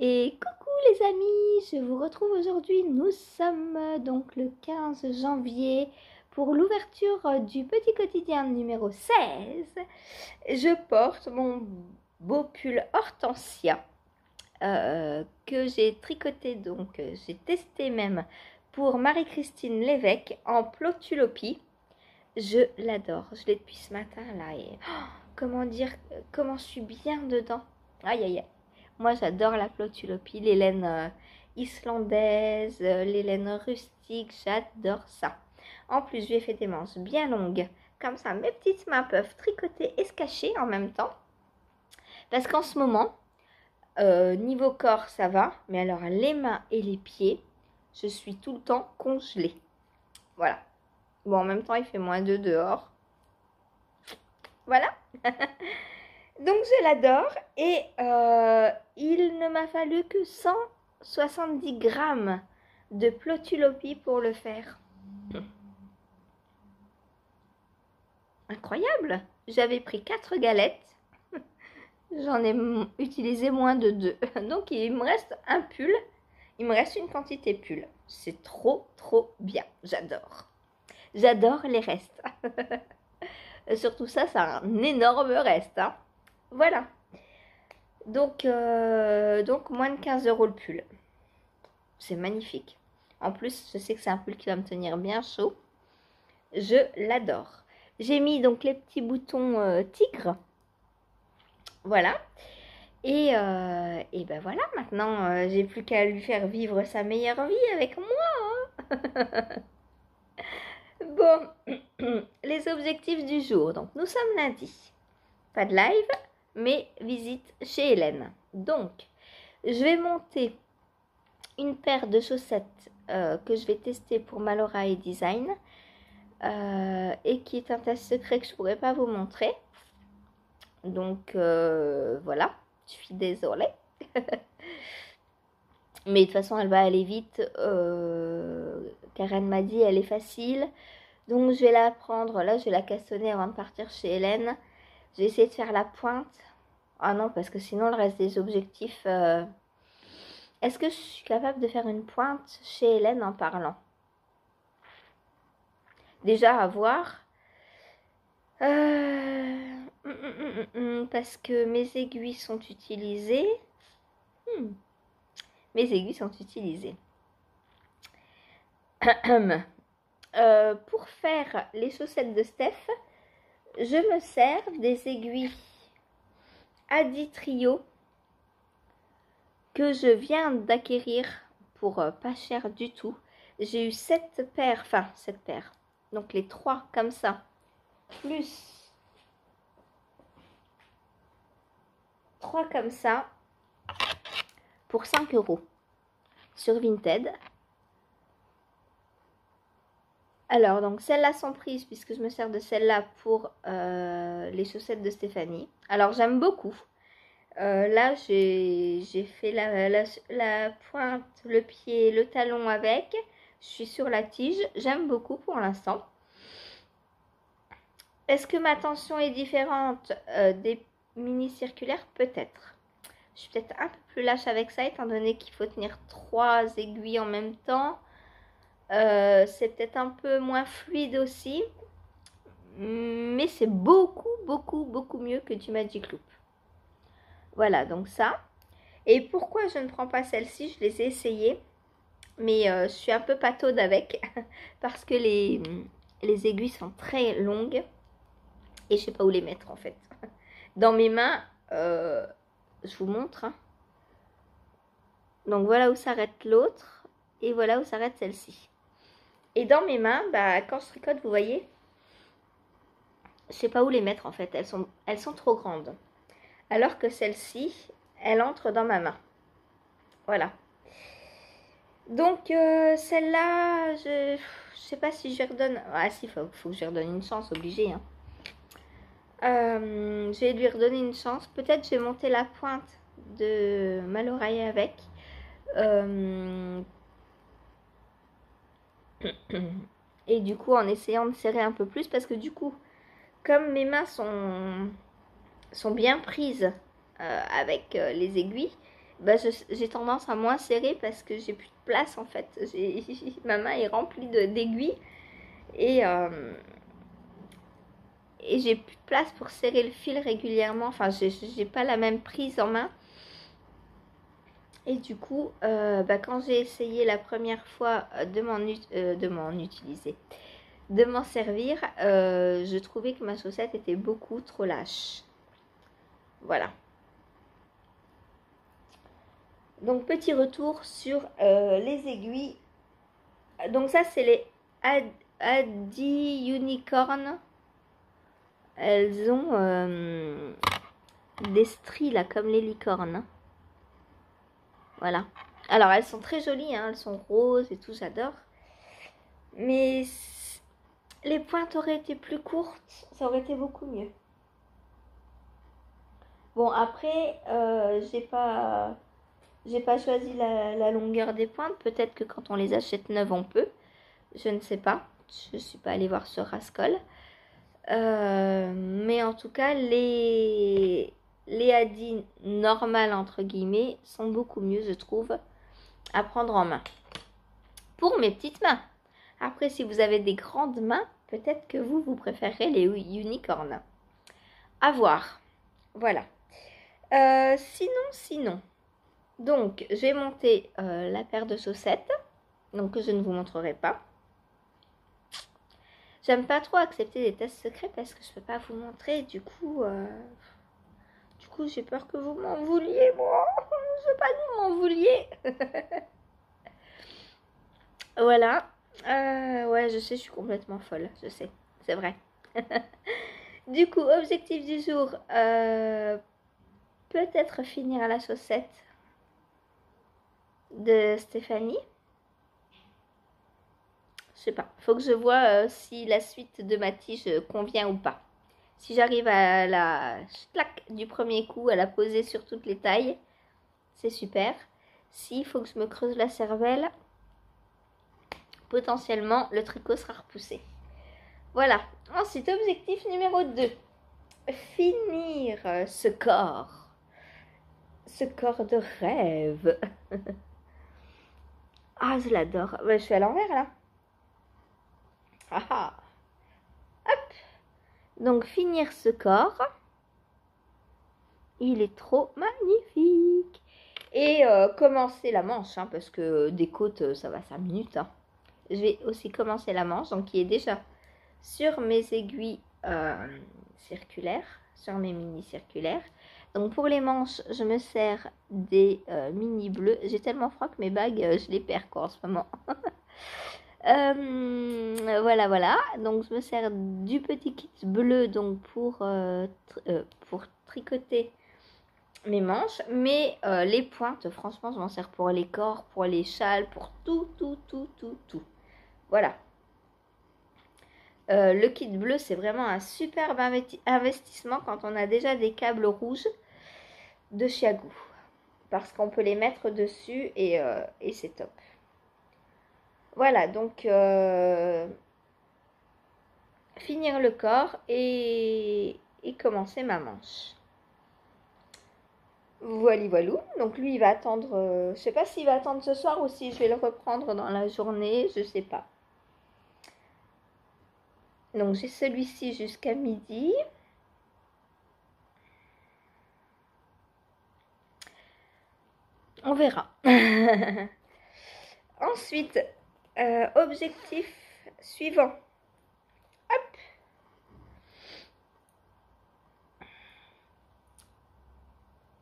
Et coucou les amis, je vous retrouve aujourd'hui. Nous sommes donc le 15 janvier pour l'ouverture du petit quotidien numéro 16. Je porte mon beau pull Hortensia euh, que j'ai tricoté, donc j'ai testé même pour Marie-Christine Lévesque en plotulopie. Je l'adore, je l'ai depuis ce matin là et oh, comment dire, comment je suis bien dedans. Aïe aïe aïe. Moi, j'adore la plotulopie, les laines euh, islandaises, euh, les laines rustiques, j'adore ça. En plus, je lui ai fait des manches bien longues. Comme ça, mes petites mains peuvent tricoter et se cacher en même temps. Parce qu'en ce moment, euh, niveau corps, ça va. Mais alors, les mains et les pieds, je suis tout le temps congelée. Voilà. Bon, en même temps, il fait moins 2 dehors. Voilà. Donc je l'adore et euh, il ne m'a fallu que 170 grammes de plotulopie pour le faire. Incroyable J'avais pris 4 galettes. J'en ai utilisé moins de 2. Donc il me reste un pull. Il me reste une quantité pull. C'est trop trop bien. J'adore. J'adore les restes. Surtout ça, c'est un énorme reste. Hein. Voilà. Donc, euh, donc moins de 15 euros le pull. C'est magnifique. En plus, je sais que c'est un pull qui va me tenir bien chaud. Je l'adore. J'ai mis donc les petits boutons euh, tigre. Voilà. Et, euh, et ben voilà, maintenant, j'ai plus qu'à lui faire vivre sa meilleure vie avec moi. Hein. bon, les objectifs du jour. Donc, nous sommes lundi. Pas de live, mes visites chez Hélène. Donc, je vais monter une paire de chaussettes euh, que je vais tester pour Malora et Design euh, et qui est un test secret que je ne pourrais pas vous montrer. Donc, euh, voilà, je suis désolée. Mais de toute façon, elle va aller vite. Karen m'a dit, elle est facile. Donc, je vais la prendre. Là, je vais la cassonner avant de partir chez Hélène. Je vais essayer de faire la pointe ah non, parce que sinon le reste des objectifs... Euh, est-ce que je suis capable de faire une pointe chez Hélène en parlant? Déjà à voir. Euh, hum, hum, hum, parce que mes aiguilles sont utilisées. Mes aiguilles sont utilisées. Euh, pour faire les chaussettes de Steph, je me sers des aiguilles Adi Trio que je viens d'acquérir pour euh, pas cher du tout. J'ai eu cette paires, enfin cette paire, donc les trois comme ça, plus trois comme ça pour 5 euros sur Vinted. Alors, donc celles-là sont prises puisque je me sers de celles-là pour euh, les chaussettes de Stéphanie. Alors, j'aime beaucoup. Euh, là, j'ai fait la, pointe, le pied, le talon avec. Je suis sur la tige. J'aime beaucoup pour l'instant. Est-ce que ma tension est différente euh, des mini circulaires Peut-être. Je suis peut-être un peu plus lâche avec ça étant donné qu'il faut tenir trois aiguilles en même temps. Euh, c'est peut-être un peu moins fluide aussi. Mais c'est beaucoup, beaucoup, beaucoup mieux que du Magic Loop. Voilà, donc ça. Et pourquoi je ne prends pas celle-ci? Je les ai essayées. Mais euh, je suis un peu pataude avec. parce que les, les aiguilles sont très longues. Et je sais pas où les mettre en fait. Dans mes mains, euh, je vous montre. Hein. Donc voilà où s'arrête l'autre. Et voilà où s'arrête celle-ci. Et dans mes mains, bah, quand je tricote, vous voyez, je sais pas où les mettre en fait. Elles sont, elles sont trop grandes. Alors que celle-ci, elle entre dans ma main. Voilà. Donc euh, celle-là, je ne sais pas si je redonne... Ah si, il faut, que je redonne une chance, obligé. Hein. Euh, je vais lui redonner une chance. Peut-être je vais monter la pointe de ma l'oreille avec. Euh, et du coup, en essayant de serrer un peu plus, parce que du coup, comme mes mains sont, bien prises euh, avec euh, les aiguilles, bah, j'ai tendance à moins serrer parce que j'ai plus de place en fait. Ma main est remplie d'aiguilles et, euh, et j'ai plus de place pour serrer le fil régulièrement. Enfin, j'ai pas la même prise en main. Et du coup, euh, bah, quand j'ai essayé la première fois de m'en euh, utiliser, de m'en servir, je trouvais que ma chaussette était beaucoup trop lâche. Voilà. Donc petit retour sur euh, les aiguilles. Donc ça c'est les Adi Unicorn. Elles ont euh, des stries là comme les licornes. Voilà. Alors elles sont très jolies, hein. elles sont roses et tout, j'adore. Mais les pointes auraient été plus courtes, ça aurait été beaucoup mieux. Bon après, euh, j'ai pas j'ai pas choisi la, longueur des pointes. Peut-être que quand on les achète neuves, on peut. Je ne sais pas. Je ne suis pas allée voir sur Rascol. Euh, mais en tout cas, les, les Adi normales, entre guillemets, sont beaucoup mieux, je trouve, à prendre en main. Pour mes petites mains. Après, si vous avez des grandes mains, peut-être que vous, vous préférez les unicornes. À voir. Voilà. Euh, sinon, sinon, donc, je vais monter euh, la paire de chaussettes, donc je ne vous montrerai pas. J'aime pas trop accepter des tests secrets parce que je ne peux pas vous montrer. Du coup, euh, j'ai peur que vous m'en vouliez, moi. Je veux pas que vous m'en vouliez. voilà. Euh, ouais, je sais, je suis complètement folle. Je sais, c'est vrai. du coup, objectif du jour, peut-être finir à la chaussette de Stéphanie. Je sais pas. Faut que je vois euh, si la suite de ma tige convient ou pas. Si j'arrive à la clac du premier coup, à la poser sur toutes les tailles, c'est super. S'il faut que je me creuse la cervelle, potentiellement le tricot sera repoussé. Voilà. Ensuite, objectif numéro 2. Finir ce corps. Ce corps de rêve. Ah, je l'adore. je suis à l'envers là. Ah, ah. Donc finir ce corps. Il est trop magnifique. Et euh, commencer la manche, hein, parce que des côtes, euh, ça va 5 minutes. Hein. Je vais aussi commencer la manche, donc qui est déjà sur mes aiguilles euh, circulaires, sur mes mini circulaires. Donc pour les manches, je me sers des mini bleus. J'ai tellement froid que mes bagues, je les perds quoi en ce moment. Euh, voilà, voilà. Donc je me sers du petit kit bleu donc pour, pour tricoter mes manches. Mais les pointes, franchement, je m'en sers pour les corps, pour les châles, pour tout, tout, tout, tout, tout. Voilà. le kit bleu, c'est vraiment un superbe investissement quand on a déjà des câbles rouges de Chiagou. Parce qu'on peut les mettre dessus et, euh, c'est top. Voilà, donc euh, finir le corps et, commencer ma manche. Voilà, voilà. Donc lui, il va attendre. Euh, je sais pas s'il va attendre ce soir ou si je vais le reprendre dans la journée. Je sais pas. Donc j'ai celui-ci jusqu'à midi. On verra. Ensuite, euh, objectif suivant.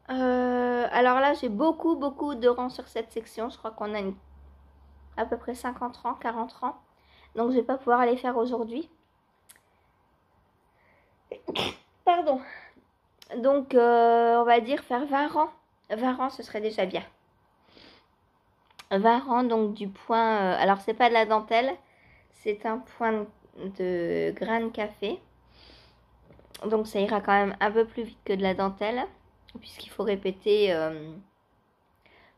Euh, alors là, j'ai beaucoup, beaucoup de rangs sur cette section. Je crois qu'on a à peu près 50 rangs, 40 rangs. Donc, je vais pas pouvoir les faire aujourd'hui. Pardon. Donc, euh, on va dire faire 20 rangs. 20 rangs, ce serait déjà bien. 20 rangs, donc du point... Euh, alors, c'est pas de la dentelle, c'est un point de grain de café. Donc, ça ira quand même un peu plus vite que de la dentelle, puisqu'il faut répéter euh,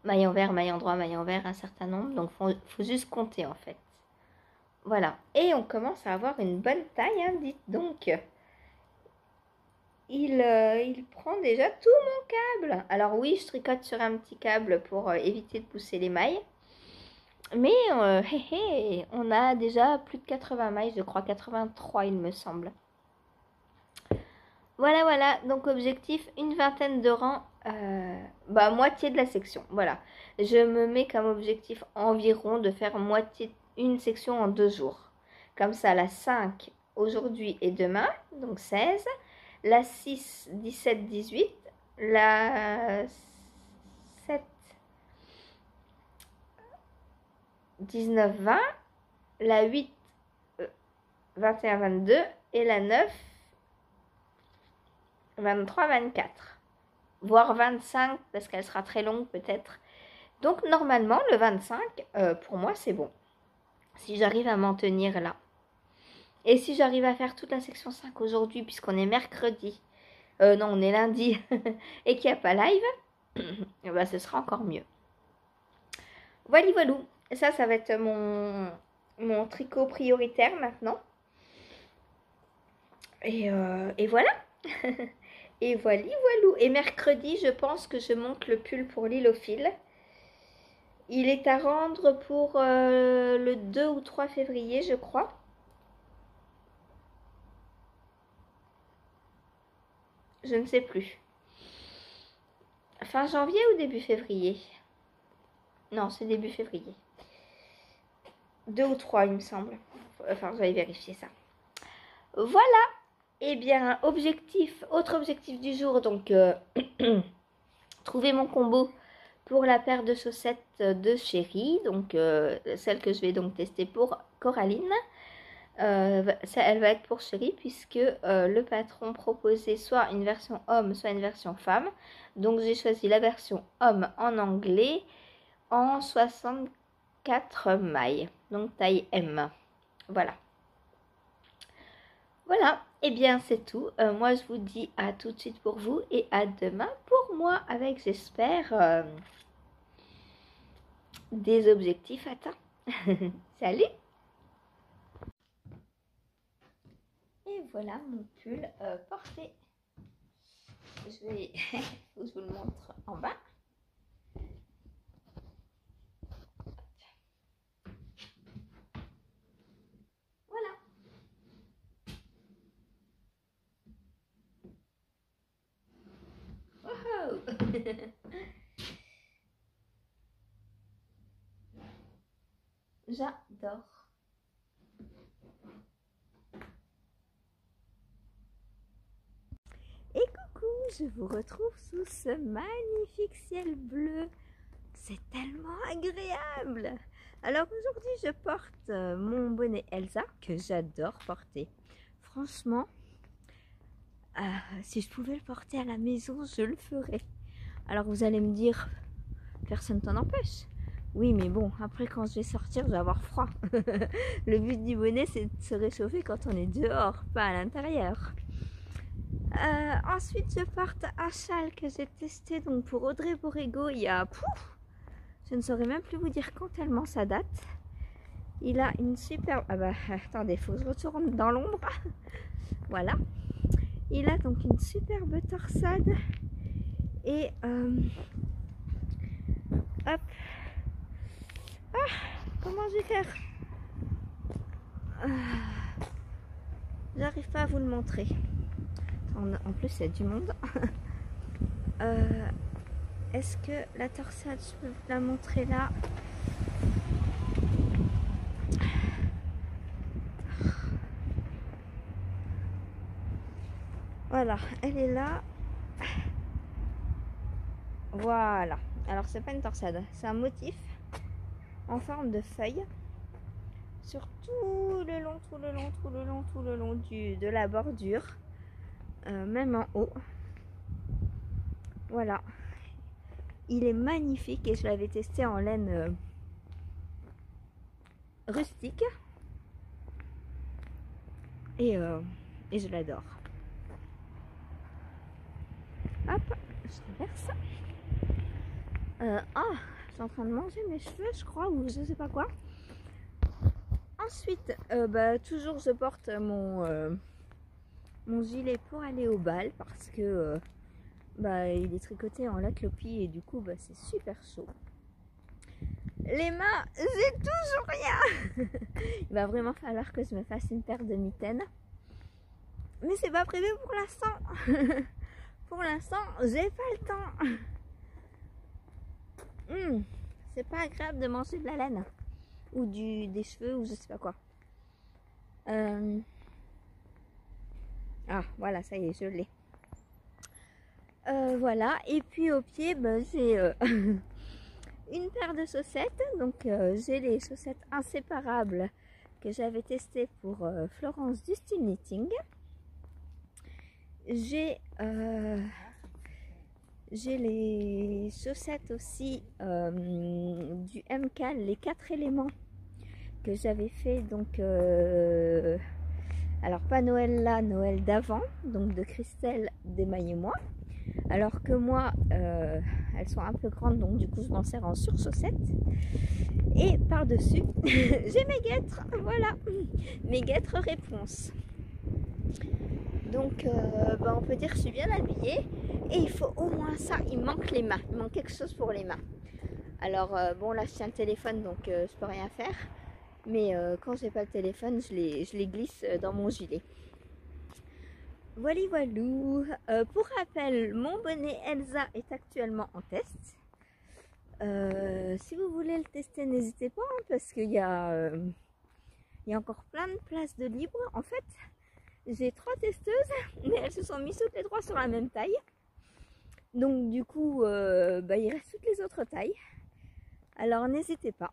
maillon vert, maillon droit, maillon vert, un certain nombre. Donc, il faut, juste compter, en fait. Voilà. Et on commence à avoir une bonne taille, hein, dites donc. Il, euh, il prend déjà tout mon câble. Alors oui, je tricote sur un petit câble pour euh, éviter de pousser les mailles. Mais euh, hé, hé, on a déjà plus de 80 mailles, je crois 83 il me semble. Voilà, voilà, donc objectif, une vingtaine de rangs, bah moitié de la section, voilà. Je me mets comme objectif environ de faire moitié, une section en deux jours. Comme ça, la 5 aujourd'hui et demain, donc 16 la 6, 17, 18, la 7, 19, 20, la 8, 21, 22 et la 9, 23, 24. Voire 25 parce qu'elle sera très longue peut-être. Donc normalement le 25, euh, pour moi c'est bon. Si j'arrive à m'en tenir là. Et si j'arrive à faire toute la section 5 aujourd'hui, puisqu'on est mercredi, euh, non, on est lundi, et qu'il n'y a pas live, eh ben, ce sera encore mieux. Voilà, voilà. Ça, ça va être mon, mon tricot prioritaire maintenant. Et, euh, et voilà. et voilà, voilà. Et mercredi, je pense que je monte le pull pour l'île. Il est à rendre pour euh, le 2 ou 3 février, je crois. Je ne sais plus. Fin janvier ou début février? Non, c'est début février. Deux ou trois, il me semble. Enfin, vous allez vérifier ça. Voilà. Eh bien, objectif, autre objectif du jour, donc euh, trouver mon combo pour la paire de chaussettes de chérie, donc euh, celle que je vais donc tester pour Coraline. Euh, elle va être pour chérie puisque euh, le patron proposait soit une version homme, soit une version femme. Donc j'ai choisi la version homme en anglais en 64 mailles, donc taille M. Voilà. Voilà, et eh bien c'est tout. Euh, moi je vous dis à tout de suite pour vous et à demain pour moi avec j'espère des objectifs atteints. Salut voilà mon pull euh, porté. Je vais vous le montre en bas. Voilà. J'adore. Je vous retrouve sous ce magnifique ciel bleu. C'est tellement agréable. Alors aujourd'hui, je porte euh, mon bonnet Elsa que j'adore porter. Franchement, euh, si je pouvais le porter à la maison, je le ferais. Alors vous allez me dire, personne t'en empêche. Oui, mais bon, après quand je vais sortir, je vais avoir froid. le but du bonnet, c'est de se réchauffer quand on est dehors, pas à l'intérieur. Euh, ensuite, je porte un châle que j'ai testé donc pour Audrey Borrego il y a... Je ne saurais même plus vous dire quand tellement ça date. Il a une superbe... Ah bah, attendez, faut que je retourne dans l'ombre. voilà. Il a donc une superbe torsade. Et... Euh, hop. Ah, comment je vais faire? Ah, J'arrive pas à vous le montrer en, plus il y a du monde. Euh, est-ce que la torsade, je peux la montrer là Voilà, elle est là. Voilà. Alors c'est pas une torsade, c'est un motif en forme de feuille sur tout le long, tout le long, tout le long, tout le long du, de la bordure. Euh, même en haut. Voilà. Il est magnifique et je l'avais testé en laine euh, rustique. Et, euh, et je l'adore. Hop, je traverse. ah, je suis en train de manger mes cheveux, je crois, ou je sais pas quoi. Ensuite, bah, toujours je porte mon mon gilet pour aller au bal parce que euh, bah, il est tricoté en laclopi et du coup bah, c'est super chaud. Les mains, j'ai toujours rien. il va vraiment falloir que je me fasse une paire de mitaines. Mais c'est pas prévu pour l'instant. pour l'instant, j'ai pas le temps. Hmm, c'est pas agréable de manger de la laine ou du, des cheveux ou je sais pas quoi. Euh, ah, voilà, ça y est, je l'ai. Euh, voilà, et puis au pied, ben, j'ai euh, une paire de chaussettes. Donc, j'ai les chaussettes inséparables que j'avais testées pour Florence du Style Knitting. J'ai j'ai les chaussettes aussi du MK, les quatre éléments que j'avais fait donc euh, alors pas Noël là, Noël d'avant, donc de Christelle d'émaillez-moi. Alors que moi, euh, elles sont un peu grandes, donc du coup je m'en sers en sur-chaussettes. Et par-dessus, j'ai mes guêtres, voilà, mes guêtres réponses. Donc euh, bah, on peut dire que je suis bien habillée. Et il faut au moins ça, il manque les mains, il manque quelque chose pour les mains. Alors bon là je tiens téléphone donc je peux rien faire. Mais euh, quand j'ai pas le téléphone, je les, glisse euh, dans mon gilet. Voilà, voilou. Euh, pour rappel, mon bonnet Elsa est actuellement en test. si vous voulez le tester, n'hésitez pas hein, parce qu'il y, a, il y a encore plein de places de libre. En fait, j'ai trois testeuses, mais elles se sont mises toutes les trois sur la même taille. Donc du coup, bah, il reste toutes les autres tailles. Alors n'hésitez pas.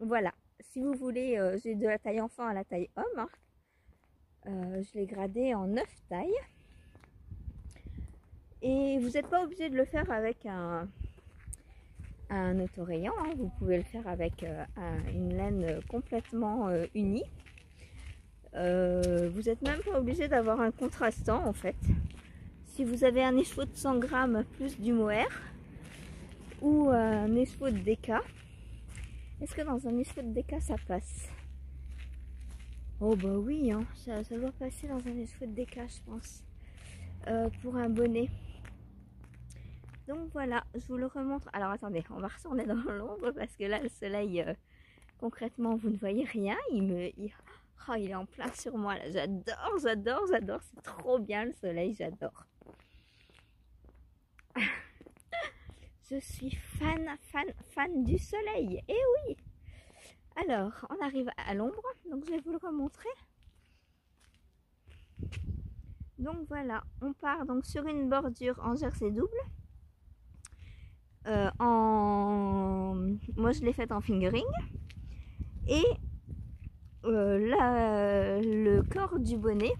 Voilà si vous voulez, euh, j'ai de la taille enfant à la taille homme. Hein. Euh, je l'ai gradé en 9 tailles. Et vous n'êtes pas obligé de le faire avec un, un autorayant. Hein. Vous pouvez le faire avec euh, une laine complètement unie. vous n'êtes même pas obligé d'avoir un contrastant en fait. Si vous avez un écheveau de 100 grammes plus du mohair ou un écheveau de DK, est-ce que dans un écheveau de déca ça passe? Oh bah oui, hein, ça, doit passer dans un écheveau de déca je pense. Euh, pour un bonnet. Donc voilà, je vous le remontre. Alors attendez, on va retourner dans l'ombre parce que là le soleil, euh, concrètement vous ne voyez rien. Il me... Il... Oh, il est en plein sur moi là. J'adore, j'adore, j'adore. C'est trop bien le soleil, j'adore. Je suis fan, fan, fan du soleil. Eh oui Alors, on arrive à l'ombre. Donc, je vais vous le remontrer. Donc, voilà. On part donc sur une bordure en jersey double. Euh, en... Moi, je l'ai faite en fingering. Et euh, le corps du bonnet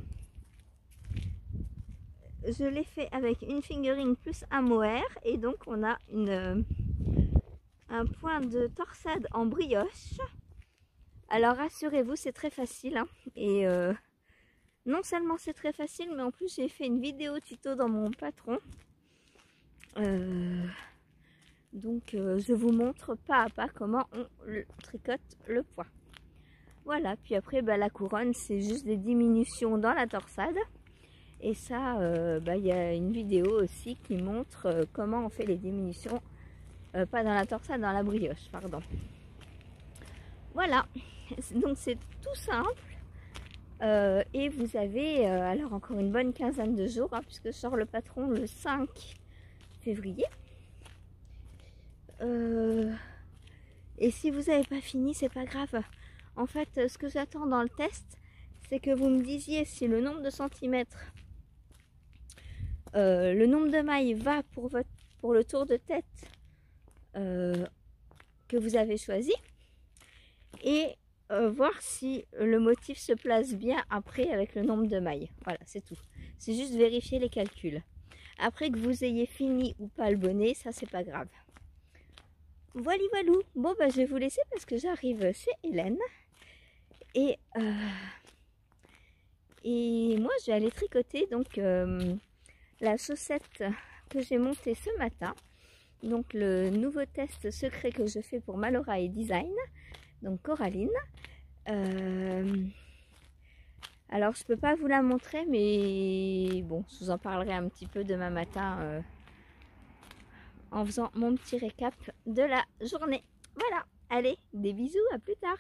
je l'ai fait avec une fingering plus un mohair et donc on a euh, un point de torsade en brioche. Alors rassurez-vous, c'est très facile hein. et euh, non seulement c'est très facile, mais en plus j'ai fait une vidéo tuto dans mon patron. Euh, donc je vous montre pas à pas comment on tricote le point. Voilà, puis après bah, la couronne c'est juste des diminutions dans la torsade. Et ça, euh, bah, il y a une vidéo aussi qui montre euh, comment on fait les diminutions, euh, pas dans la torsade, dans la brioche, pardon. Voilà, donc c'est tout simple. et vous avez alors encore une bonne quinzaine de jours, hein, puisque sort le patron le 5 février. et si vous n'avez pas fini, c'est pas grave. En fait, ce que j'attends dans le test, c'est que vous me disiez si le nombre de centimètres euh, le nombre de mailles va pour, le tour de tête euh, que vous avez choisi et euh, voir si le motif se place bien après avec le nombre de mailles. Voilà, c'est tout. C'est juste vérifier les calculs. Après que vous ayez fini ou pas le bonnet, ça c'est pas grave. Voilà, voilà. Bon, bah, je vais vous laisser parce que j'arrive chez Hélène. Et, et moi, je vais aller tricoter donc la chaussette que j'ai montée ce matin. Donc le nouveau test secret que je fais pour Malora et Design, donc Coraline. Euh, Alors je peux pas vous la montrer, mais bon, je vous en parlerai un petit peu demain matin euh, en faisant mon petit récap de la journée. Voilà, allez, des bisous, à plus tard.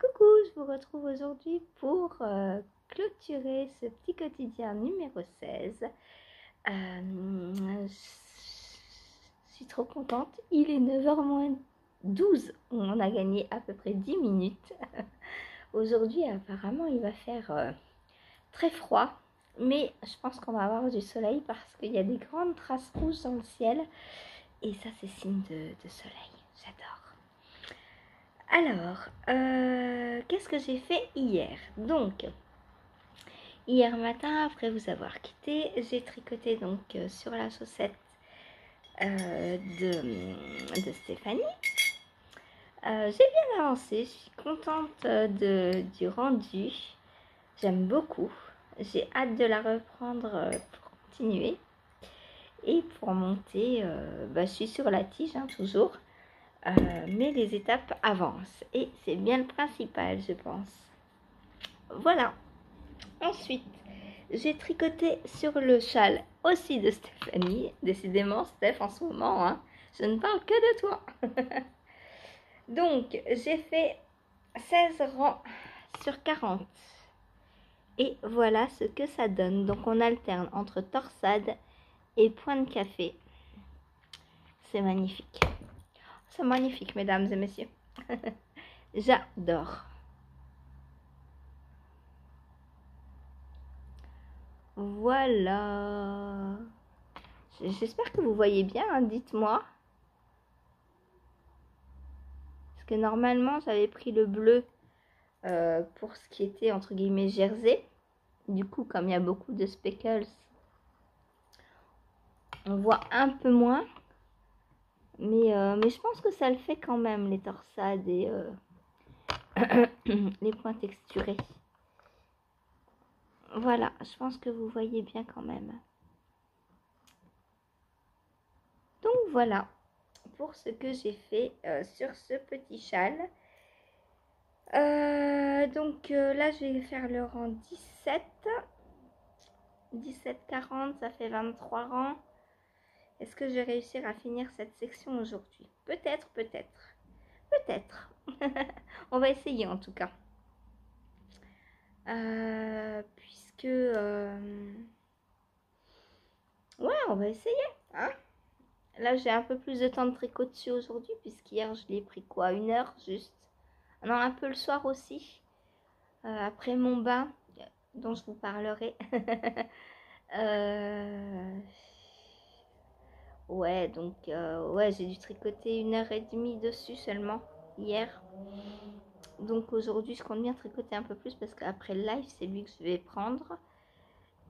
Coucou, je vous retrouve aujourd'hui pour euh, clôturer ce petit quotidien numéro 16. Euh, je suis trop contente, il est 9h moins 12, on a gagné à peu près 10 minutes. Aujourd'hui apparemment il va faire euh, très froid, mais je pense qu'on va avoir du soleil parce qu'il y a des grandes traces rouges dans le ciel et ça c'est signe de soleil, j'adore. Alors, euh, qu'est-ce que j'ai fait hier? Donc, hier matin, après vous avoir quitté, j'ai tricoté donc euh, sur la chaussette euh, de, Stéphanie. j'ai bien avancé, je suis contente de, du rendu. J'aime beaucoup. J'ai hâte de la reprendre pour continuer. Et pour monter, bah, je suis sur la tige, hein, toujours. Euh, mais les étapes avancent et c'est bien le principal, je pense. Voilà. Ensuite, j'ai tricoté sur le châle aussi de Stéphanie. Décidément, Steph, en ce moment, hein, je ne parle que de toi. Donc, j'ai fait 16 rangs sur 40. Et voilà ce que ça donne. Donc, on alterne entre torsade et point de café. C'est magnifique. Magnifique, mesdames et messieurs. J'adore. Voilà. J'espère que vous voyez bien, hein, dites-moi. Parce que normalement, j'avais pris le bleu euh, pour ce qui était, entre guillemets, jersey. Du coup, comme il y a beaucoup de speckles, on voit un peu moins. Mais, euh, mais je pense que ça le fait quand même, les torsades et euh, les points texturés. Voilà, je pense que vous voyez bien quand même. Donc voilà pour ce que j'ai fait euh, sur ce petit châle. donc là, je vais faire le rang 17. 17-40, ça fait 23 rangs. Est-ce que je vais réussir à finir cette section aujourd'hui? Peut-être, peut-être. Peut-être. on va essayer en tout cas. Euh, puisque... Euh, ouais, on va essayer. Hein? Là, j'ai un peu plus de temps de tricot dessus aujourd'hui, puisqu'hier, je l'ai pris quoi? Une heure juste? Non, un peu le soir aussi. Euh, après mon bain, dont je vous parlerai. euh Ouais, donc euh, ouais, j'ai dû tricoter une heure et demie dessus seulement hier. Donc aujourd'hui, je compte bien tricoter un peu plus parce qu'après le live, c'est lui que je vais prendre.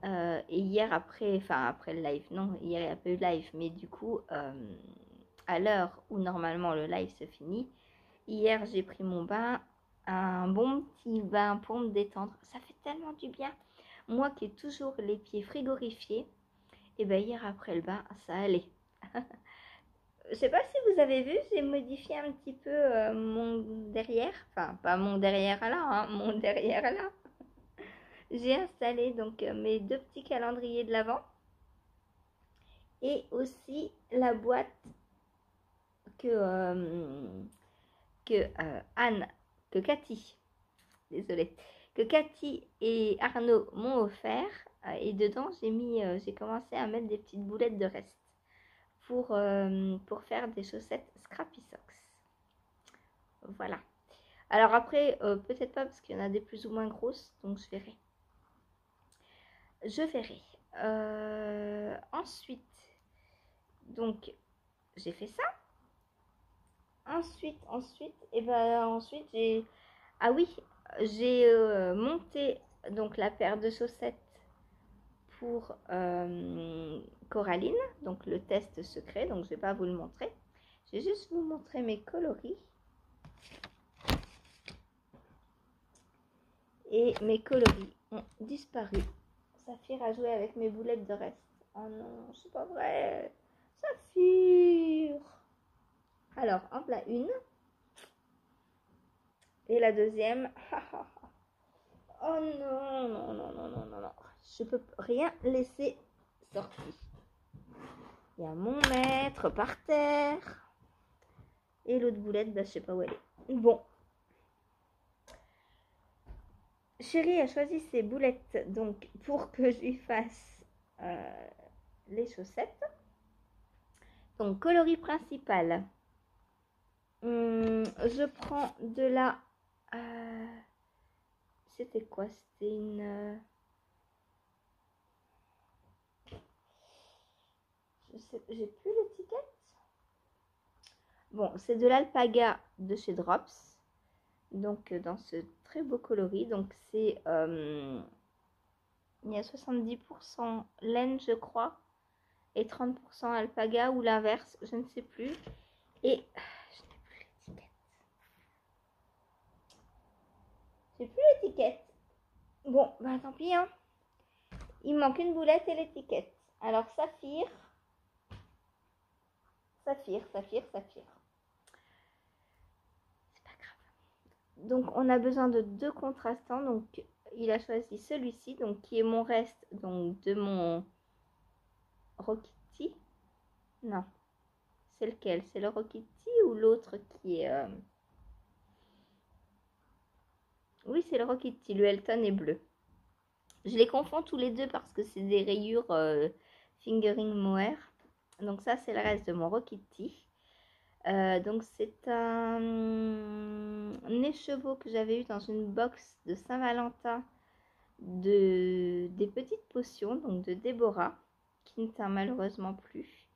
Euh, et hier, après, enfin après le live, non, hier il n'y a pas eu live, mais du coup, euh, à l'heure où normalement le live se finit, hier j'ai pris mon bain, un bon petit bain pour me détendre. Ça fait tellement du bien. Moi qui ai toujours les pieds frigorifiés, et bien hier après le bain, ça allait. Je sais pas si vous avez vu, j'ai modifié un petit peu euh, mon derrière. Enfin, pas mon derrière là, hein, mon derrière là. j'ai installé donc euh, mes deux petits calendriers de l'avant. Et aussi la boîte que, euh, que Anne, que Cathy, désolée, que Cathy et Arnaud m'ont offert. et dedans, j'ai mis, j'ai commencé à mettre des petites boulettes de reste pour, euh, pour faire des chaussettes Scrappy Socks. Voilà. Alors après, euh, peut-être pas parce qu'il y en a des plus ou moins grosses, donc je verrai. Je verrai. Euh, ensuite, donc j'ai fait ça. Ensuite, ensuite, et eh ben ensuite j'ai ah oui, j'ai monté donc la paire de chaussettes pour Coraline, donc le test secret, donc je ne vais pas vous le montrer. Je vais juste vous montrer mes coloris. Et mes coloris ont disparu. Saphir a joué avec mes boulettes de reste. Oh non, c'est pas vrai. Saphir. Alors, en plat une. Et la deuxième. oh non, non, non, non, non, non, non. Je peux rien laisser sortir. Il y a mon maître par terre. Et l'autre boulette, bah, je sais pas où elle est. Bon. Chérie a choisi ses boulettes donc pour que je lui fasse euh, les chaussettes. Donc coloris principal. Hum, je prends de la. Euh, c'était quoi? C'était une. Euh, je sais, j'ai plus l'étiquette. Bon, c'est de l'alpaga de chez Drops. Donc, dans ce très beau coloris. Donc, c'est. il y a 70% laine, je crois. Et 30% alpaga ou l'inverse, je ne sais plus. Et plus l'étiquette. Bon, bah tant pis. Hein. Il manque une boulette et l'étiquette. Alors, saphir. Saphir, saphir, saphir. C'est pas grave. Donc, on a besoin de deux contrastants. Donc, il a choisi celui-ci, donc qui est mon reste donc de mon Rokiti. Non. C'est lequel? C'est le Rokiti ou l'autre qui est... Euh, oui, c'est le Rocketty. Le Elton est bleu. Je les confonds tous les deux parce que c'est des rayures euh, fingering mohair. Donc ça, c'est le reste de mon Rocketty. Euh, donc c'est un, écheveau que j'avais eu dans une box de Saint-Valentin de des petites potions, donc de Déborah, qui ne tient malheureusement plus.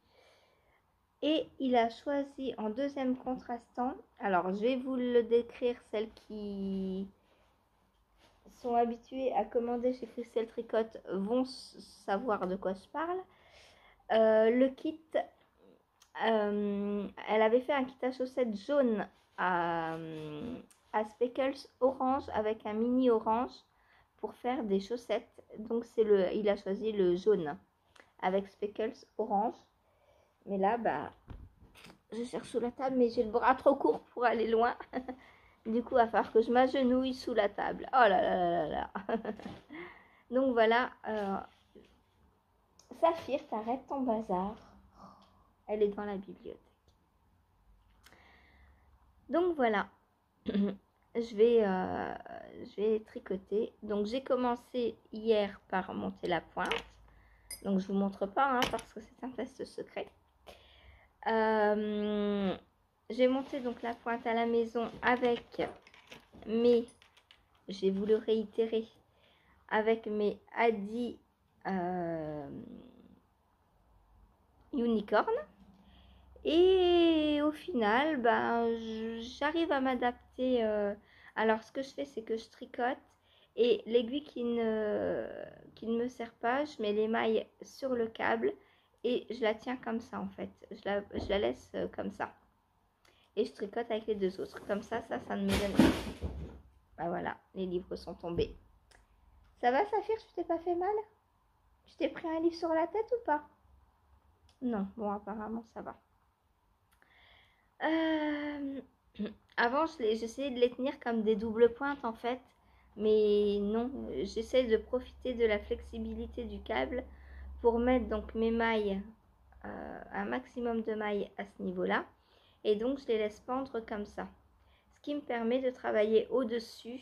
Et il a choisi en deuxième contrastant, alors je vais vous le décrire, celle qui sont habitués à commander chez Christelle Tricotte vont savoir de quoi je parle. Euh, le kit, euh, elle avait fait un kit à chaussettes jaune à, à Speckles orange avec un mini orange pour faire des chaussettes. Donc c'est le, il a choisi le jaune avec Speckles orange. Mais là, bah, je cherche sous la table, mais j'ai le bras trop court pour aller loin. Du coup, va falloir que je m'agenouille sous la table. Oh là là là là là. Donc voilà. Euh, Saphir, t'arrêtes ton bazar. Elle est dans la bibliothèque. Donc voilà. je, vais, euh, je tricoter. Donc j'ai commencé hier par monter la pointe. Donc je vous montre pas hein, parce que c'est un test secret. Euh, j'ai monté donc la pointe à la maison avec mes, vous le réitérer, avec mes Adi euh, Unicorn. Et au final, ben, j'arrive à m'adapter. Euh, alors, ce que je fais, c'est que je tricote et l'aiguille qui ne, qui ne me sert pas, je mets les mailles sur le câble et je la tiens comme ça en fait. Je la, laisse euh, comme ça et je tricote avec les deux autres. Comme ça, ça, ça ne me donne Bah voilà, les livres sont tombés. Ça va, Saphir? Tu t'es pas fait mal? Tu t'es pris un livre sur la tête ou pas? Non, bon, apparemment, ça va. Euh, avant, j'essayais de les tenir comme des doubles pointes, en fait. Mais non, j'essaie de profiter de la flexibilité du câble pour mettre donc mes mailles, euh, un maximum de mailles à ce niveau-là et donc je les laisse pendre comme ça. Ce qui me permet de travailler au-dessus.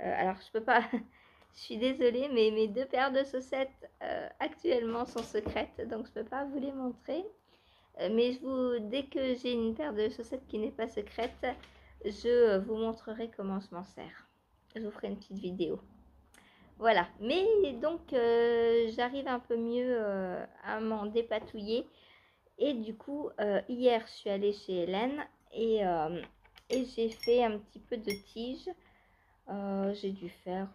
Euh, alors je peux pas, je suis désolée, mais mes deux paires de chaussettes euh, actuellement sont secrètes, donc je peux pas vous les montrer. Euh, mais je vous, dès que j'ai une paire de chaussettes qui n'est pas secrète, je vous montrerai comment je m'en sers. Je vous ferai une petite vidéo. Voilà, mais donc j'arrive un peu mieux à m'en dépatouiller et du coup, euh, hier, je suis allée chez Hélène et, euh, et j'ai fait un petit peu de tige. Euh, j'ai dû faire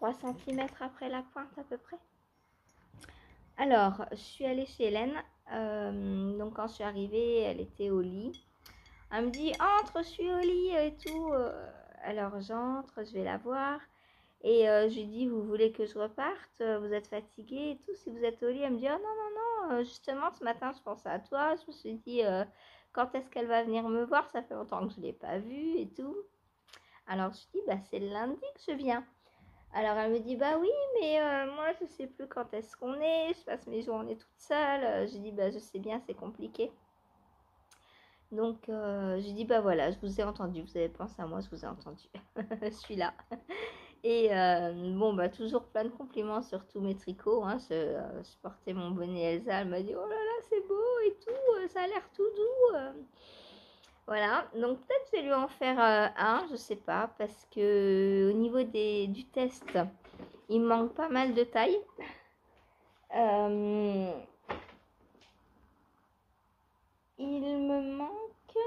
3 cm après la pointe à peu près. Alors, je suis allée chez Hélène. donc, quand je suis arrivée, elle était au lit. Elle me dit entre, je suis au lit et tout. Alors j'entre, je vais la voir. Et je lui dis, vous voulez que je reparte? Vous êtes fatigué et tout. Si vous êtes au lit, elle me dit, oh non, non, non, justement, ce matin, je pensais à toi. Je me suis dit, quand est-ce qu'elle va venir me voir? Ça fait longtemps que je ne l'ai pas vue et tout. Alors je dis, bah, c'est lundi que je viens. Alors elle me dit, bah oui, mais euh, moi je sais plus quand est-ce qu'on est, je passe mes journées toute seule. Euh, je dis, bah je sais bien, c'est compliqué. Donc euh, je dis, bah voilà, je vous ai entendu, vous avez pensé à moi, je vous ai entendu. je suis là. Et bon, bah toujours plein de compliments sur tous mes tricots. Hein. Je, portais mon bonnet Elsa, elle m'a dit, oh là là, c'est beau et tout, ça a l'air tout doux. Voilà, donc peut-être je vais lui en faire euh, un, je sais pas, parce que au niveau des, du test, il manque pas mal de taille. Euh, il me manque...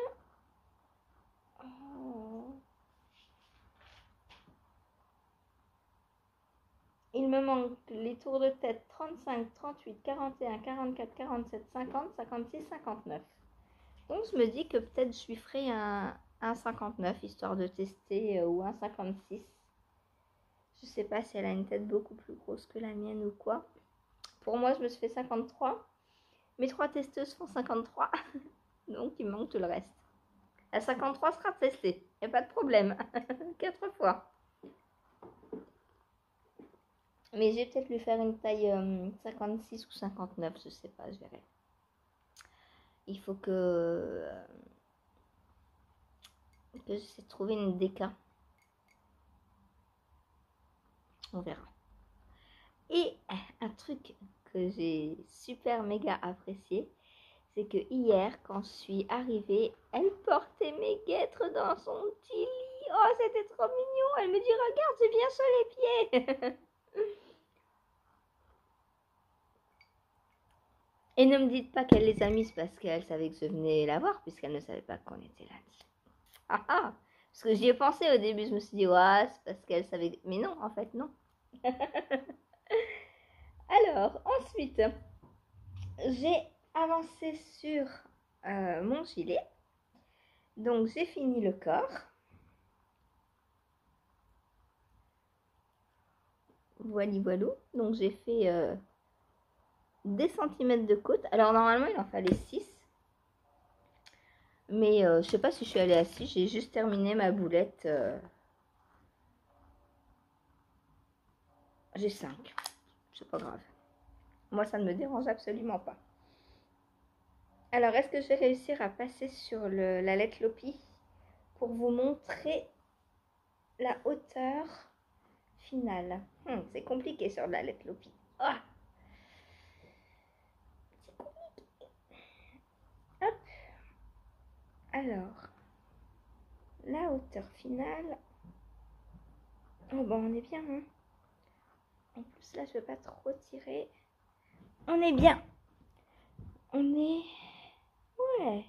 Oh. Il me manque les tours de tête 35, 38, 41, 44, 47, 50, 56, 59. Donc je me dis que peut-être je lui ferai un, 59 histoire de tester euh, ou un 56. Je sais pas si elle a une tête beaucoup plus grosse que la mienne ou quoi. Pour moi, je me suis fait 53. Mes trois testeuses font 53. Donc il manque tout le reste. La 53 sera testée. N'y a pas de problème. Quatre fois. Mais j'ai peut-être lui faire une taille 56 euh, ou 59, je sais pas, je verrai il faut que, euh, que j'essaie de trouver une DK. On verra. Et un truc que j'ai super méga apprécié, c'est que hier, quand je suis arrivée, elle portait mes guêtres dans son petit lit. Oh, c'était trop mignon. Elle me dit, regarde, j'ai bien sur les pieds. Et ne me dites pas qu'elle les a mises parce qu'elle savait que je venais la voir, puisqu'elle ne savait pas qu'on était lundi. Ah ah Parce que j'y ai pensé au début, je me suis dit, ouais, c'est parce qu'elle savait. Mais non, en fait, non. Alors, ensuite, j'ai avancé sur euh, mon gilet. Donc, j'ai fini le corps. Voilà, voilà. Donc, j'ai fait. Euh, des centimètres de côte. Alors normalement il en fallait 6. Mais euh, je sais pas si je suis allée à 6. J'ai juste terminé ma boulette. Euh, j'ai 5. C'est pas grave. Moi ça ne me dérange absolument pas. Alors est-ce que je vais réussir à passer sur la lettre Lopi pour vous montrer la hauteur finale? Hmm, C'est compliqué sur la lettre Lopi. Ah Alors, la hauteur finale. Oh bon, on est bien. Hein en plus, là, je ne veux pas trop tirer. On est bien. On est... Ouais.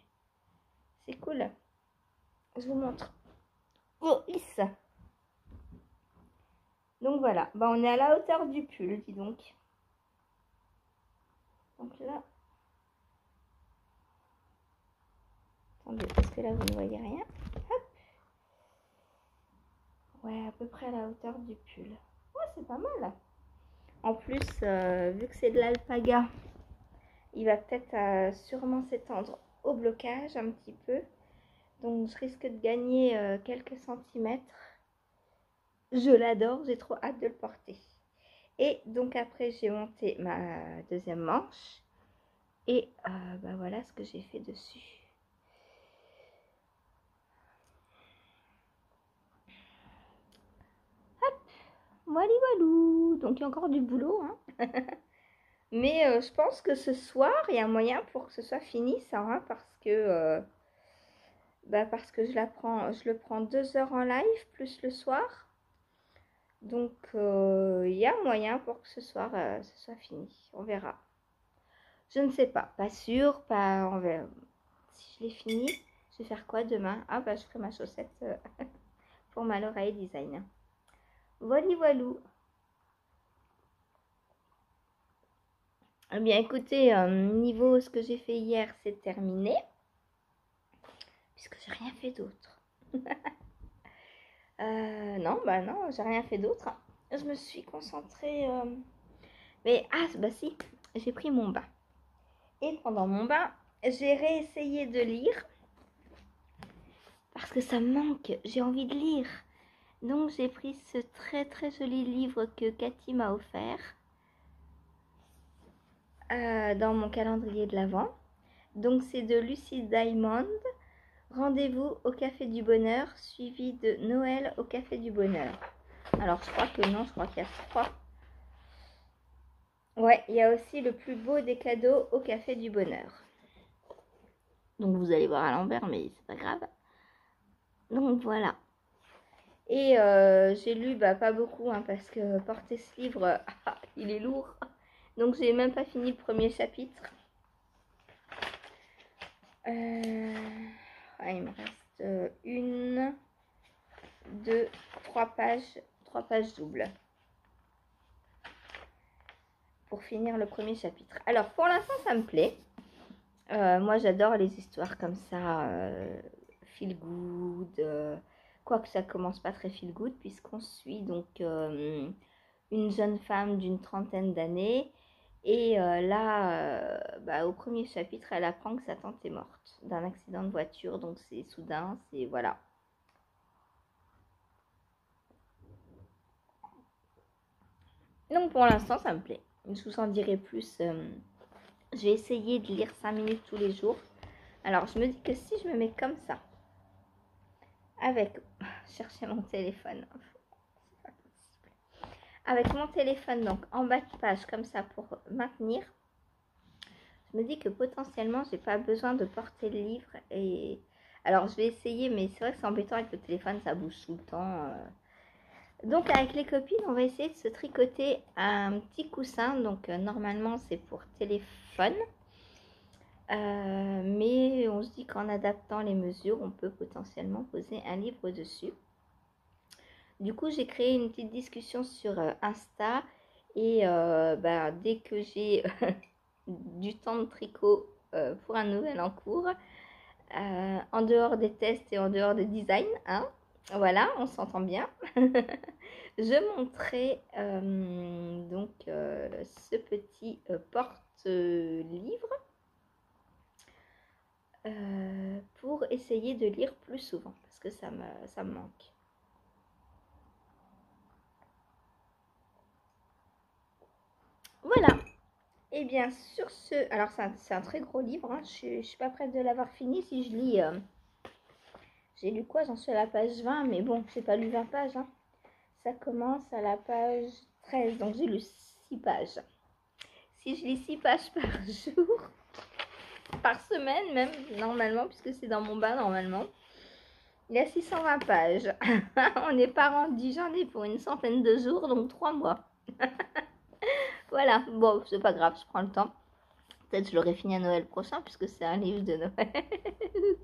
C'est cool. Je vous montre. Oh, is. Donc voilà. Bah, on est à la hauteur du pull, dis donc. Donc là, Parce que là, vous ne voyez rien. Hop. Ouais, à peu près à la hauteur du pull. Ouais, c'est pas mal. En plus, euh, vu que c'est de l'alpaga, il va peut-être euh, sûrement s'étendre au blocage un petit peu. Donc, je risque de gagner euh, quelques centimètres. Je l'adore, j'ai trop hâte de le porter. Et donc, après, j'ai monté ma deuxième manche. Et bah voilà ce que j'ai fait dessus. Walou. Donc il y a encore du boulot. Hein. Mais euh, je pense que ce soir, il y a moyen pour que ce soit fini, ça, hein, parce que euh, bah, parce que je la prends, je le prends deux heures en live plus le soir. Donc euh, il y a moyen pour que ce soir ce soit fini. On verra. Je ne sais pas, pas sûr, pas. Si je l'ai fini, je vais faire quoi demain? Ah bah je ferai ma chaussette pour ma l'oreille design. Voilà. Eh bien, écoutez, euh, niveau ce que j'ai fait hier, c'est terminé. puisque j'ai rien fait d'autre. Euh, non, bah non, j'ai rien fait d'autre. Je me suis concentrée. Euh, mais ah, bah si, j'ai pris mon bain. Et pendant mon bain, j'ai réessayé de lire parce que ça me manque. J'ai envie de lire. Donc j'ai pris ce très très joli livre que Cathy m'a offert euh, dans mon calendrier de l'Avent. Donc c'est de Lucie Diamond. Rendez-vous au Café du Bonheur, suivi de Noël au Café du Bonheur. Alors, je crois que non, je crois qu'il y a trois. Ouais, il y a aussi le plus beau des cadeaux au Café du Bonheur. Donc, vous allez voir à l'envers, mais c'est pas grave. Donc, voilà. Et euh, j'ai lu, bah, pas beaucoup, hein, parce que porter ce livre, il est lourd. Donc, j'ai même pas fini le premier chapitre. Euh... Il me reste euh, une, deux, trois pages, trois pages doubles pour finir le premier chapitre. Alors pour l'instant ça me plaît. Moi j'adore les histoires comme ça, feel good. Quoique ça commence pas très feel good puisqu'on suit donc une jeune femme d'une trentaine d'années et euh, là, euh, bah, au premier chapitre, elle apprend que sa tante est morte d'un accident de voiture. Donc c'est soudain, c'est voilà. Donc pour l'instant, ça me plaît. Je vous en dirai plus. Euh, je vais essayer de lire 5 minutes tous les jours. Alors je me dis que si je me mets comme ça, avec... Chercher mon téléphone avec mon téléphone donc en bas de page comme ça pour maintenir je me dis que potentiellement j'ai pas besoin de porter le livre et alors je vais essayer mais c'est vrai que c'est embêtant avec le téléphone ça bouge tout le temps euh. donc avec les copines on va essayer de se tricoter un petit coussin. Donc euh, normalement c'est pour téléphone euh, mais on se dit qu'en adaptant les mesures on peut potentiellement poser un livre dessus du coup, j'ai créé une petite discussion sur euh, Insta et bah, dès que j'ai du temps de tricot pour un nouvel en cours, en dehors des tests et en dehors des designs, hein, voilà, on s'entend bien. je montrais donc ce petit porte-livre pour essayer de lire plus souvent parce que ça ça me manque. Voilà. Et eh bien sur ce, alors c'est un, très gros livre, hein. je ne suis pas prête de l'avoir fini si je lis. Euh, j'ai lu quoi? J'en suis à la page 20, mais bon, j'ai pas lu 20 pages. Hein. Ça commence à la page 13, donc j'ai lu 6 pages. Si je lis 6 pages par jour, par semaine même, normalement, puisque c'est dans mon bas normalement, il a 620 pages. On n'est pas rendu, j'en ai pour une centaine de jours, donc 3 mois. Voilà, bon, c'est pas grave, je prends le temps. Peut-être je l'aurai fini à Noël prochain, puisque c'est un livre de Noël.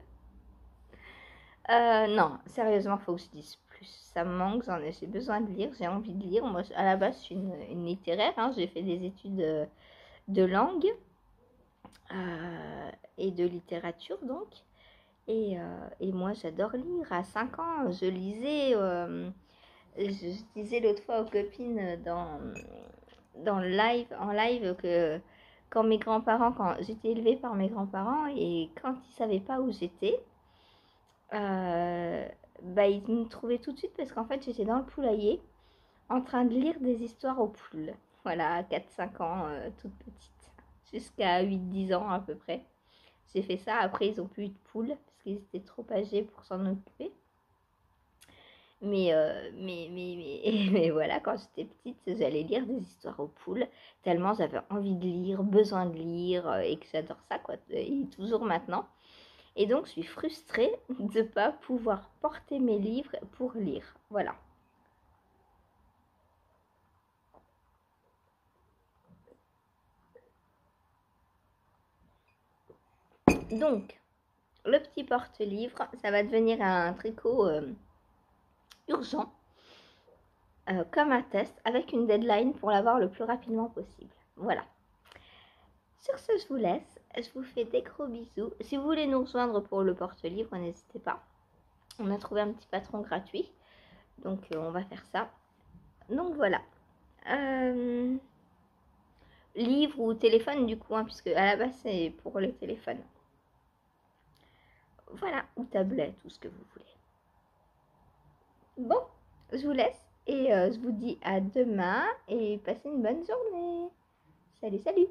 Euh, non, sérieusement, faut que je dise plus. Ça me manque, j'en ai, j'ai besoin de lire, j'ai envie de lire. Moi, à la base, je suis une, littéraire, hein. j'ai fait des études euh, de, langue euh, et de littérature, donc. Et, et moi, j'adore lire. À 5 ans, je lisais, je disais l'autre fois aux copines dans dans live, en live que quand mes grands-parents, quand j'étais élevée par mes grands-parents et quand ils savaient pas où j'étais, euh, bah, ils me trouvaient tout de suite parce qu'en fait j'étais dans le poulailler en train de lire des histoires aux poules. Voilà, à 4-5 ans, euh, toute petite, jusqu'à 8-10 ans à peu près. J'ai fait ça, après ils ont plus eu de poules parce qu'ils étaient trop âgés pour s'en occuper. Mais, euh, mais, mais, mais, voilà, quand j'étais petite, j'allais lire des histoires aux poules, tellement j'avais envie de lire, besoin de lire, euh, et que j'adore ça, quoi, et toujours maintenant. Et donc, je suis frustrée de ne pas pouvoir porter mes livres pour lire. Voilà. Donc, le petit porte-livre, ça va devenir un tricot... Euh, urgent euh, comme un test avec une deadline pour l'avoir le plus rapidement possible. Voilà. Sur ce, je vous laisse. Je vous fais des gros bisous. Si vous voulez nous rejoindre pour le porte-livre, n'hésitez pas. On a trouvé un petit patron gratuit. Donc euh, on va faire ça. Donc voilà. Livre ou téléphone du coup, hein, puisque à la base c'est pour le téléphone. Voilà, ou tablette, tout ce que vous voulez. Bon, je vous laisse et euh, je vous dis à demain et passez une bonne journée. Salut, salut